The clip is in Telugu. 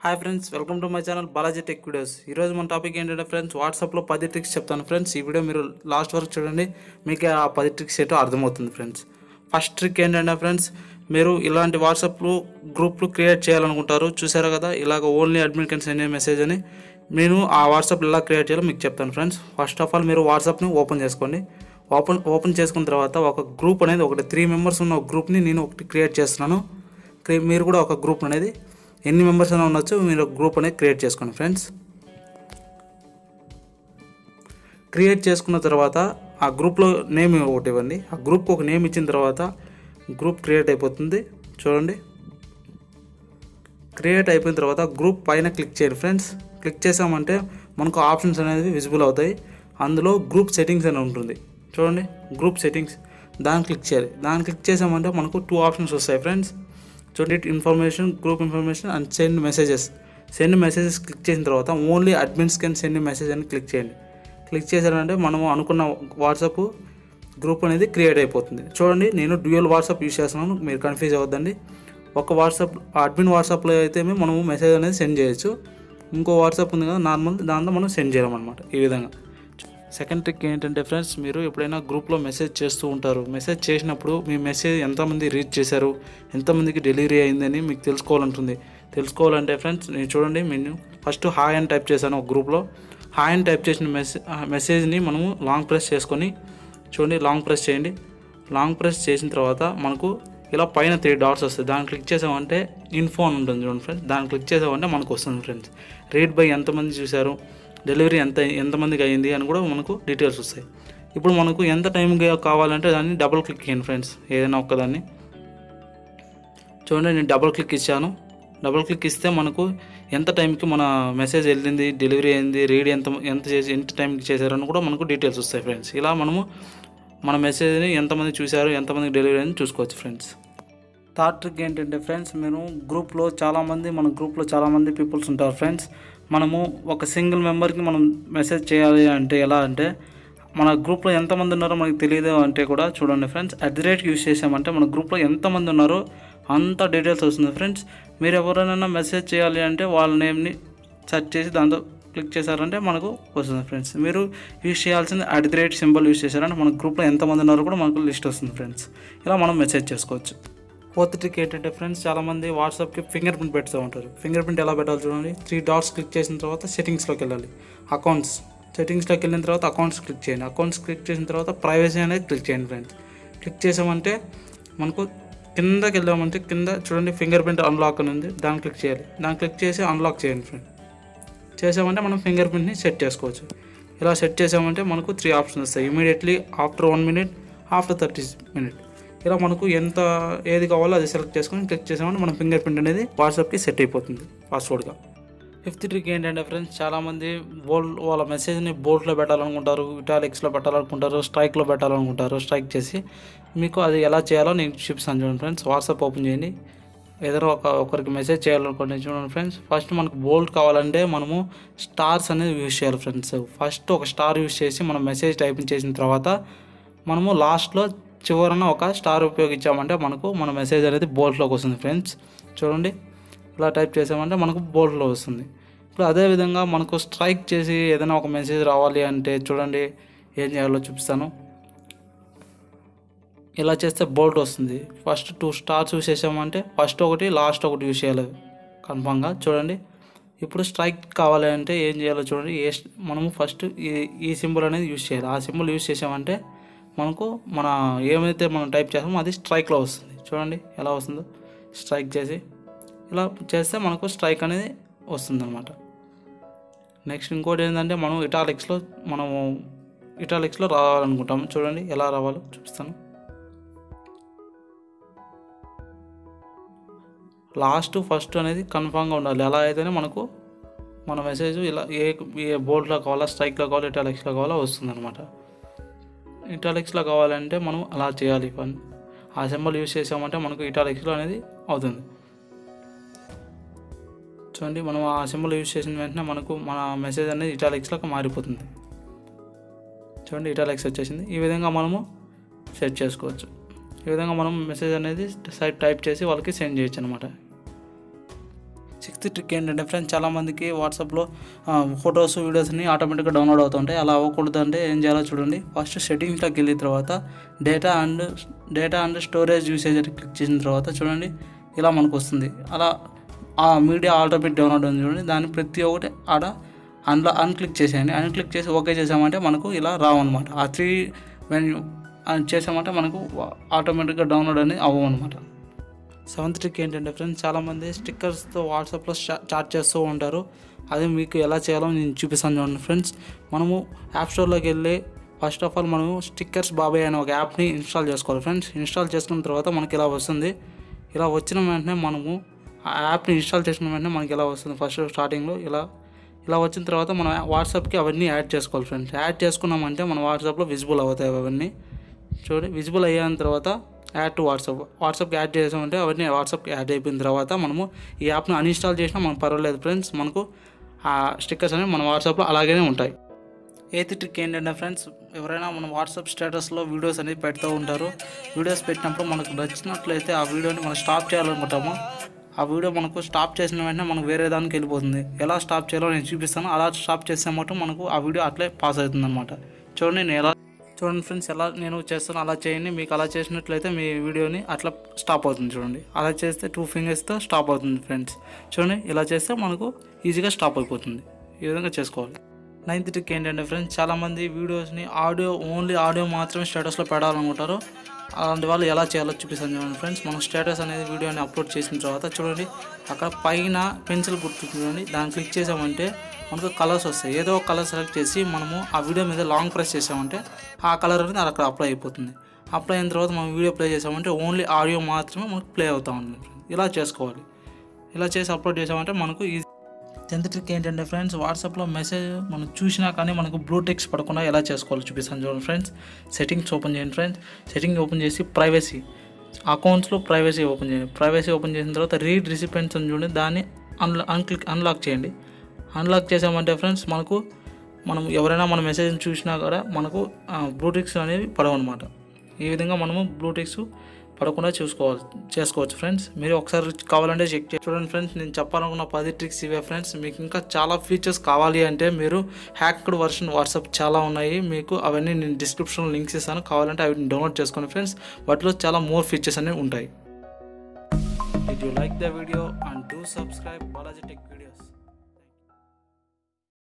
Hi friends welcome to my channel Balaji tech videos ఈరోజు మన టాపిక్ ఏంటంటే ఫ్రెండ్స్ వాట్సాప్లో పది ట్రిక్స్ చెప్తాను ఫ్రెండ్స్ ఈ వీడియో మీరు లాస్ట్ వరకు చూడండి మీకు ఆ పది ట్రిక్స్ ఏంటో అర్థమవుతుంది ఫ్రెండ్స్ ఫస్ట్ ట్రిక్ ఏంటంటే ఫ్రెండ్స్ మీరు ఇలాంటి వాట్సాప్లు గ్రూప్లు క్రియేట్ చేయాలనుకుంటారు. చూసారు కదా ఇలాగ only admin can send message అని. నేను ఆ వాట్సాప్ ఎలా క్రియేట్ చేయాలో మీకు చెప్తాను ఫ్రెండ్స్ ఫస్ట్ ఆఫ్ ఆల్ మీరు వాట్సాప్ని ఓపెన్ చేసుకోండి. ఓపెన్ ఓపెన్ చేసుకున్న తర్వాత ఒక గ్రూప్ అనేది ఒకటి త్రీ మెంబర్స్ ఉన్న ఒక గ్రూప్ని నేను ఒకటి క్రియేట్ చేస్తున్నాను. క్రి- మీరు కూడా ఒక గ్రూప్ అనేది ఎన్ని మెంబర్స్ అయినా ఉండొచ్చు. మీరు గ్రూప్ అనేది క్రియేట్ చేసుకోండి ఫ్రెండ్స్ క్రియేట్ చేసుకున్న తర్వాత ఆ గ్రూప్లో నేమ్ ఒకటి ఇవ్వండి. ఆ గ్రూప్కి ఒక నేమ్ ఇచ్చిన తర్వాత గ్రూప్ క్రియేట్ అయిపోతుంది. చూడండి. క్రియేట్ అయిపోయిన తర్వాత గ్రూప్ పైన క్లిక్ చేయండి ఫ్రెండ్స్ క్లిక్ చేసామంటే మనకు ఆప్షన్స్ అనేది విజిబుల్ అవుతాయి. అందులో గ్రూప్ సెట్టింగ్స్ అని ఉంటుంది. చూడండి. గ్రూప్ సెట్టింగ్స్ దాన్ని క్లిక్ చేయాలి. దాన్ని క్లిక్ చేసామంటే మనకు టూ ఆప్షన్స్ వస్తాయి ఫ్రెండ్స్ చూడండి information group information and send messages send messages click చేసిన తర్వాత only admins can send message అని క్లిక్ చేయండి. క్లిక్ చేశారంటే మనము అనుకున్న వాట్సాప్ గ్రూప్ అనేది క్రియేట్ అయిపోతుంది. చూడండి నేను డ్యూయల్ వాట్సాప్ యూస్ చేస్తున్నాను మీరు కన్ఫ్యూజ్ అవ్వద్దండి. ఒక వాట్సాప్ అడ్మిన్ వాట్సాప్లో అయితే మనము మెసేజ్ అనేది సెండ్ చేయొచ్చు. ఇంకో వాట్సాప్ ఉంది కదా నార్మల్ దాంట్లో మనం సెండ్ చేయలేమన్నమాట ఈ విధంగా. సెకండ్ ట్రిక్ ఏంటంటే ఫ్రెండ్స్ మీరు ఎప్పుడైనా గ్రూప్లో మెసేజ్ చేస్తూ ఉంటారు. మెసేజ్ చేసినప్పుడు మీ మెసేజ్ ఎంతమంది రీచ్ చేశారు ఎంతమందికి డెలివరీ అయిందని మీకు తెలుసుకోవాలంటుంది తెలుసుకోవాలంటే ఫ్రెండ్స్ నేను చూడండి నేను ఫస్ట్ హాయ్ అని టైప్ చేశాను ఒక గ్రూప్లో హాయ్ అని టైప్ చేసిన మెసేజ్ మెసేజ్ని మనము లాంగ్ ప్రెస్ చేసుకొని చూడండి లాంగ్ ప్రెస్ చేయండి. లాంగ్ ప్రెస్ చేసిన తర్వాత మనకు ఇలా పైన త్రీ డాట్స్ వస్తాయి. దాన్ని క్లిక్ చేసామంటే ఇన్ఫో అని ఉంటుంది చూడండి ఫ్రెండ్స్ దాన్ని క్లిక్ చేసామంటే మనకు వస్తుంది ఫ్రెండ్స్ రీడ్ బై ఎంతమంది చూశారు? డెలివరీ ఎంత ఎంతమందికి అయ్యింది అని కూడా మనకు డీటెయిల్స్ వస్తాయి. ఇప్పుడు మనకు ఎంత టైం కావాలంటే దాన్ని డబుల్ క్లిక్ చేయండి ఫ్రెండ్స్ ఏదైనా ఒక్కదాన్ని. చూడండి నేను డబుల్ క్లిక్ ఇచ్చాను. డబుల్ క్లిక్ ఇస్తే మనకు ఎంత టైంకి మన మెసేజ్ వెళ్ళింది డెలివరీ అయింది రీడ్ ఎంత ఎంత చేసి ఎంత టైంకి చేశారని కూడా మనకు డీటెయిల్స్ వస్తాయి ఫ్రెండ్స్. ఇలా మనము మన మెసేజ్ని ఎంతమంది చూశారు ఎంతమందికి డెలివరీ అయింది చూసుకోవచ్చు ఫ్రెండ్స్. థర్డ్ ట్రిక్ ఏంటంటే ఫ్రెండ్స్ మేము గ్రూప్లో చాలామంది మన గ్రూప్లో చాలామంది పీపుల్స్ ఉంటారు ఫ్రెండ్స్. మనము ఒక సింగిల్ మెంబర్కి మనం మెసేజ్ చేయాలి అంటే ఎలా అంటే మన గ్రూప్లో ఎంతమంది ఉన్నారో మనకు తెలియదు అంటే కూడా చూడండి friends at the rate use చేసామంటే మన గ్రూప్లో ఎంతమంది ఉన్నారో అంత డీటెయిల్స్ వస్తుంది ఫ్రెండ్స్. మీరు ఎవరైనా మెసేజ్ చేయాలి అంటే వాళ్ళ నేమ్ని సెర్చ్ చేసి దాంతో క్లిక్ చేశారంటే మనకు వస్తుంది ఫ్రెండ్స్. మీరు యూస్ చేయాల్సింది at the rate symbol use చేశారంటే మన గ్రూప్లో ఎంతమంది ఉన్నారో కూడా మనకు లిస్ట్ వస్తుంది ఫ్రెండ్స్. ఇలా మనం మెసేజ్ చేసుకోవచ్చు. ఫోర్త్ ట్రిక్ ఏంటంటే ఫ్రెండ్స్ చాలామంది వాట్సాప్కి ఫింగర్ ప్రింట్ పెడుతూ ఉంటారు. ఫింగర్ ప్రింట్ ఎలా పెట్టాలి చూడండి. త్రీ డాట్స్ క్లిక్ చేసిన తర్వాత సెట్టింగ్స్లోకి వెళ్ళాలి. అకౌంట్స్ సెట్టింగ్స్లోకి వెళ్ళిన తర్వాత అకౌంట్స్ క్లిక్ చేయండి. అకౌంట్స్ క్లిక్ చేసిన తర్వాత ప్రైవసీ అనేది క్లిక్ చేయండి ఫ్రెండ్స్ క్లిక్ చేసామంటే మనకు కిందకి వెళ్ళామంటే కింద చూడండి ఫింగర్ ప్రింట్ అన్లాక్ అని ఉంది. దాన్ని క్లిక్ చేయాలి. దాన్ని క్లిక్ చేసి అన్లాక్ చేయండి ఫ్రెండ్ చేసామంటే మనం ఫింగర్ ప్రింట్ని సెట్ చేసుకోవచ్చు. ఇలా సెట్ చేసామంటే మనకు త్రీ ఆప్షన్స్ వస్తాయి. Immediately after one minute after thirty minute ఇలా మనకు ఎంత ఏది కావాలో అది సెలెక్ట్ చేసుకొని క్లిక్ చేసామంటే మన ఫింగర్ ప్రింట్ అనేది వాట్సాప్కి సెట్ అయిపోతుంది పాస్వర్డ్గా ఫిఫ్త్ ట్రిక్ ఏంటంటే ఫ్రెండ్స్ చాలామంది బోల్డ్ వాళ్ళ మెసేజ్ని బోల్డ్లో పెట్టాలనుకుంటారు ఇటాలిక్స్లో పెట్టాలనుకుంటారు స్ట్రైక్లో పెట్టాలనుకుంటారు స్ట్రైక్ చేసి మీకు అది ఎలా చేయాలో నేను చూపిస్తాను చూడండి ఫ్రెండ్స్ వాట్సాప్ ఓపెన్ చేయండి. ఏదైనా ఒక ఒకరికి మెసేజ్ చేయాలనుకోండి చూడండి ఫ్రెండ్స్ ఫస్ట్ మనకు బోల్డ్ కావాలంటే మనము స్టార్స్ అనేది యూస్ చేయాలి ఫ్రెండ్స్ ఫస్ట్ ఒక స్టార్ యూస్ చేసి మనం మెసేజ్ టైపింగ్ చేసిన తర్వాత మనము లాస్ట్లో చివరన ఒక స్టార్ ఉపయోగించామంటే మనకు మన మెసేజ్ అనేది బోల్ట్లోకి వస్తుంది ఫ్రెండ్స్. చూడండి. ఇలా టైప్ చేసామంటే మనకు బోల్ట్లో వస్తుంది. ఇప్పుడు అదేవిధంగా మనకు స్ట్రైక్ చేసి ఏదైనా ఒక మెసేజ్ రావాలి అంటే చూడండి ఏం చేయాలో చూపిస్తాను. ఇలా చేస్తే బోల్ట్ వస్తుంది. ఫస్ట్ టూ స్టార్స్ యూస్ చేసామంటే ఫస్ట్ ఒకటి లాస్ట్ ఒకటి యూస్ చేయాలి కన్ఫామ్గా. చూడండి. ఇప్పుడు స్ట్రైక్ కావాలి అంటే ఏం చేయాలో చూడండి. ఏ మనము ఫస్ట్ ఈ ఈ సింబల్ అనేది యూస్ చేయాలి. ఆ సింబల్ యూస్ చేసామంటే మనకు మన ఏమైతే మనం టైప్ చేస్తామో అది స్ట్రైక్లో వస్తుంది. చూడండి ఎలా వస్తుందో. స్ట్రైక్ చేసి ఇలా చేస్తే మనకు స్ట్రైక్ అనేది వస్తుంది అనమాట నెక్స్ట్ ఇంకోటి ఏంటంటే మనం ఇటాలిక్స్లో మనము ఇటాలిక్స్లో రావాలనుకుంటాము. చూడండి ఎలా రావాలో చూపిస్తాను. లాస్ట్ ఫస్ట్ అనేది కన్ఫామ్గా ఉండాలి. ఎలా అయితేనే మనకు మన మెసేజ్ ఇలా ఏ ఏ బోర్డ్లో కావాలా స్ట్రైక్లో కావాలా ఇటాలిక్స్లో కావాలా వస్తుంది అనమాట ఇటాలిక్స్లో కావాలంటే మనం అలా చేయాలి. పని ఆ సింబల్ యూస్ చేసామంటే మనకు ఇటాలిక్స్లో అనేది అవుతుంది. చూడండి మనం ఆ సింబల్ యూస్ చేసిన వెంటనే మనకు మన మెసేజ్ అనేది ఇటాలిక్స్లోకి మారిపోతుంది. చూడండి ఇటాలిక్స్ వచ్చేసింది. ఈ విధంగా మనము సెట్ చేసుకోవచ్చు. ఈ విధంగా మనం మెసేజ్ అనేది టైప్ చేసి వాళ్ళకి సెండ్ చేయొచ్చు అనమాట సిక్స్త్ ట్రిక్ ఏంటంటే ఫ్రెండ్స్ చాలామందికి వాట్సాప్లో ఫొటోస్ వీడియోస్ని ఆటోమేటిక్గా డౌన్లోడ్ అవుతుంటాయి. అలా అవ్వకూడదు అంటే ఏం చేయాలో చూడండి. ఫస్ట్ సెట్టింగ్స్లోకి వెళ్ళిన తర్వాత data and data and storage usage అని క్లిక్ చేసిన తర్వాత చూడండి ఇలా మనకు వస్తుంది. అలా ఆ మీడియా ఆటోమేటిక్ డౌన్లోడ్ ఉంది చూడండి. దాన్ని ప్రతి ఒక్కటి ఆడ అన్లా అన్క్లిక్ చేసేయండి. అన్క్లిక్ చేసి ఓకే చేసామంటే మనకు ఇలా రావన్నమాట. ఆ త్రీ మెన్యూ చేసామంటే మనకు ఆటోమేటిక్గా డౌన్లోడ్ అనేది అవ్వమన్నమాట సెవెంత్ ట్రిక్ ఏంటంటే ఫ్రెండ్స్ చాలామంది స్టిక్కర్స్తో వాట్సాప్లో చాట్ చేస్తూ ఉంటారు. అది మీకు ఎలా చేయాలో నేను చూపిస్తాను చూడండి ఫ్రెండ్స్ మనము యాప్ స్టోర్లోకి వెళ్ళి ఫస్ట్ ఆఫ్ ఆల్ మనము స్టిక్కర్స్ బాబాయ్ అనే ఒక యాప్ని ఇన్స్టాల్ చేసుకోవాలి ఫ్రెండ్స్ ఇన్స్టాల్ చేసుకున్న తర్వాత మనకి ఇలా వస్తుంది? ఇలా వచ్చిన వెంటనే మనము ఆ యాప్ని ఇన్స్టాల్ చేసిన వెంటనే మనకి ఇలా వస్తుంది? ఫస్ట్ స్టార్టింగ్లో ఇలా ఇలా వచ్చిన తర్వాత మనం వాట్సాప్కి అవన్నీ యాడ్ చేసుకోవాలి ఫ్రెండ్స్ యాడ్ చేసుకున్నామంటే మన వాట్సాప్లో విజిబుల్ అవుతాయి అవన్నీ. చూడండి విజిబుల్ అయిన తర్వాత యాడ్ టు వాట్సాప్ వాట్సాప్కి యాడ్ చేసామంటే అవన్నీ వాట్సాప్కి యాడ్ అయిపోయిన తర్వాత మనము ఈ యాప్ని అన్ఇన్స్టాల్ చేసినా మనకు పర్వాలేదు ఫ్రెండ్స్ మనకు ఆ స్టిక్కర్స్ అనేవి మన వాట్సాప్లో అలాగే ఉంటాయి. ఎయిత్ ట్రిక్ ఏంటంటే ఫ్రెండ్స్ ఎవరైనా మన వాట్సాప్ స్టేటస్లో వీడియోస్ అనేది పెడుతూ ఉంటారు. వీడియోస్ పెట్టినప్పుడు మనకు నచ్చినట్లయితే ఆ వీడియోని మనం స్టాప్ చేయాలనుకుంటాము. ఆ వీడియో మనకు స్టాప్ చేసిన వెంటనే మనకు వేరే దానికి వెళ్ళిపోతుంది. ఎలా స్టాప్ చేయాలో నేను చూపిస్తాను. అలా స్టాప్ చేస్తే మటు మనకు ఆ వీడియో అట్లే పాస్ అవుతుంది అనమాట చూడండి నేను ఎలా చూడండి ఫ్రెండ్స్ ఎలా నేను చేస్తాను అలా చేయండి. మీకు అలా చేసినట్లయితే మీ వీడియోని అట్లా స్టాప్ అవుతుంది చూడండి. అలా చేస్తే టూ ఫింగర్స్తో స్టాప్ అవుతుంది ఫ్రెండ్స్. చూడండి ఇలా చేస్తే మనకు ఈజీగా స్టాప్ అయిపోతుంది. ఈ విధంగా చేసుకోవాలి. నైన్త్ ట్రిక్ ఏంటంటే ఫ్రెండ్స్ చాలామంది వీడియోస్ని ఆడియో ఓన్లీ ఆడియో మాత్రమే స్టేటస్లో పెడాలనుకుంటారు. అలాంటి వాళ్ళు ఎలా చేయాలో చూపిస్తాను చూడండి ఫ్రెండ్స్. మనం స్టేటస్ అనేది వీడియోని అప్లోడ్ చేసిన తర్వాత చూడండి అక్కడ పైన పెన్సిల్ గుర్తు చూడండి. దాన్ని క్లిక్ చేసామంటే మనకు కలర్స్ వస్తాయి. ఏదో ఒక కలర్ సెలెక్ట్ చేసి మనము ఆ వీడియో మీద లాంగ్ ప్రెస్ చేసామంటే ఆ కలర్ అనేది అక్కడ అప్లై అయిపోతుంది. అప్లై అయిన తర్వాత మనం వీడియో ప్లే చేసామంటే ఓన్లీ ఆడియో మాత్రమే మనకు ప్లే అవుతూ ఉంటుంది. ఇలా చేసుకోవాలి. ఇలా చేసి అప్లోడ్ చేసామంటే మనకు ఈజీ టెన్త్ ట్రిక్ ఏంటంటే ఫ్రెండ్స్ వాట్సాప్లో మెసేజ్ మనం చూసినా కానీ మనకు బ్లూ టెక్స్ పడకుండా ఎలా చేసుకోవాలో చూపిస్తాను చూడండి ఫ్రెండ్స్. సెట్టింగ్స్ ఓపెన్ చేయండి ఫ్రెండ్స్. సెట్టింగ్ ఓపెన్ చేసి ప్రైవసీ అకౌంట్స్లో ప్రైవసీ ఓపెన్ చేయండి. ప్రైవసీ ఓపెన్ చేసిన తర్వాత రీడ్ రిసిపెంట్స్ అని చూడండి. దాన్ని అన్లా అన్క్లిక్ అన్లాక్ చేయండి. అన్లాక్ చేసామంటే ఫ్రెండ్స్ మనకు మనం ఎవరైనా మన మెసేజ్ చూసినా కూడా మనకు బ్లూటిక్స్ అనేవి పడవన్నమాట. ఈ విధంగా మనము బ్లూటిక్స్ పడకుండా చూసుకోవాలి చేసుకోవచ్చు ఫ్రెండ్స్ మీరు ఒకసారి కావాలంటే చెక్ చూడండి ఫ్రెండ్స్ నేను చెప్పాలనుకున్న పది ట్రిక్స్ ఇవే ఫ్రెండ్స్ మీకు ఇంకా చాలా ఫీచర్స్ కావాలి అంటే మీరు హ్యాక్డ్ వర్షన్ వాట్సాప్ చాలా ఉన్నాయి. మీకు అవన్నీ నేను డిస్క్రిప్షన్లో లింక్స్ ఇస్తాను. కావాలంటే అవి డౌన్లోడ్ చేసుకోండి ఫ్రెండ్స్ వాటిలో చాలా మోర్ ఫీచర్స్ అనేవి ఉంటాయి. Did you like the video? And do subscribe Balaji Tech videos?